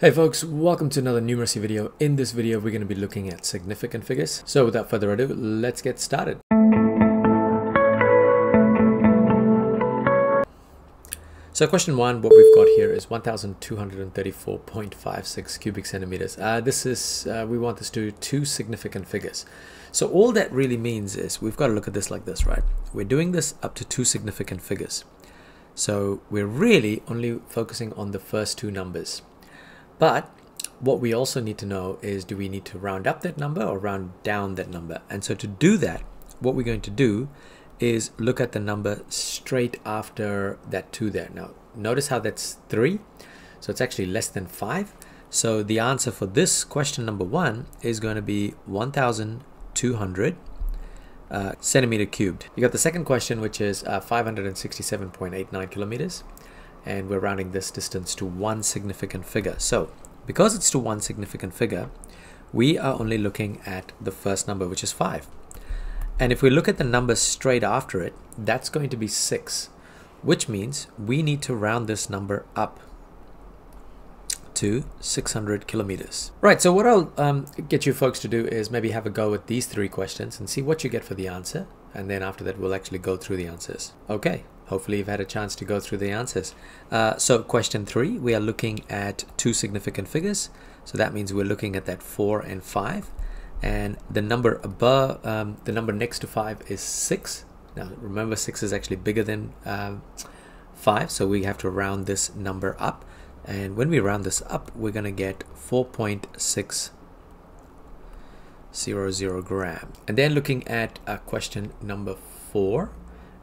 Hey folks, welcome to another numeracy video. In this video, we're going to be looking at significant figures. So without further ado, let's get started. So question one, what we've got here is 1,234.56 cubic centimeters. Uh, this is, uh, we want this to two significant figures. So all that really means is we've got to look at this like this, right? We're doing this up to two significant figures. So we're really only focusing on the first two numbers. But what we also need to know is do we need to round up that number or round down that number? And so to do that, what we're going to do is look at the number straight after that 2 there. Now, notice how that's 3. So it's actually less than 5. So the answer for this question number 1 is going to be 1,200 uh, centimeter cubed. You got the second question, which is uh, 567.89 kilometers and we're rounding this distance to one significant figure. So because it's to one significant figure, we are only looking at the first number, which is 5. And if we look at the number straight after it, that's going to be 6, which means we need to round this number up to 600 kilometers. Right, so what I'll um, get you folks to do is maybe have a go at these three questions and see what you get for the answer and then after that we'll actually go through the answers. Okay, hopefully you've had a chance to go through the answers. Uh, so question three, we are looking at two significant figures. So that means we're looking at that four and five and the number above, um, the number next to five is six. Now remember six is actually bigger than um, five. So we have to round this number up. And when we round this up, we're gonna get 4.6 zero zero gram. And then looking at uh, question number four.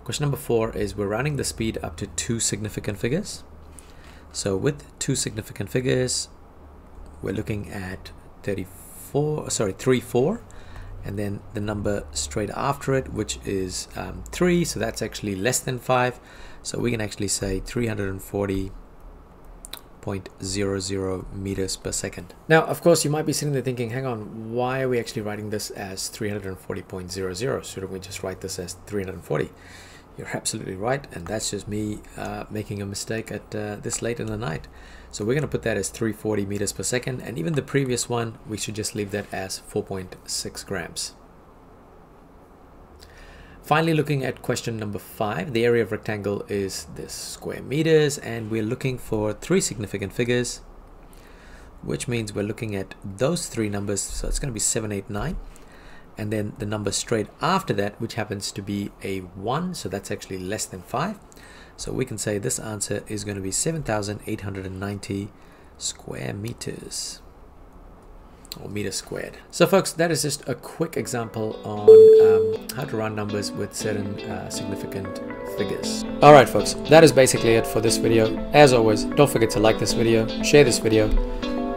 Question number four is we're rounding the speed up to two significant figures. So with two significant figures we're looking at 34 sorry 3 4 and then the number straight after it which is um, 3 so that's actually less than 5 so we can actually say 340 340.00 meters per second. Now, of course, you might be sitting there thinking, hang on, why are we actually writing this as 340.00? Shouldn't we just write this as 340? You're absolutely right, and that's just me uh, making a mistake at uh, this late in the night. So we're going to put that as 340 meters per second, and even the previous one, we should just leave that as 4.6 grams. Finally, looking at question number five, the area of rectangle is this square meters, and we're looking for three significant figures, which means we're looking at those three numbers. So it's going to be 789 and then the number straight after that which happens to be a 1 so that's actually less than 5 so we can say this answer is going to be 7890 square meters or meters squared. So folks, that is just a quick example on um, how to round numbers with certain uh, significant figures. Alright folks, that is basically it for this video. As always, don't forget to like this video, share this video,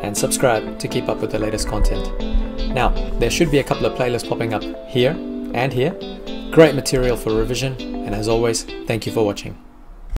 and subscribe to keep up with the latest content. Now, there should be a couple of playlists popping up here and here. Great material for revision, and as always, thank you for watching.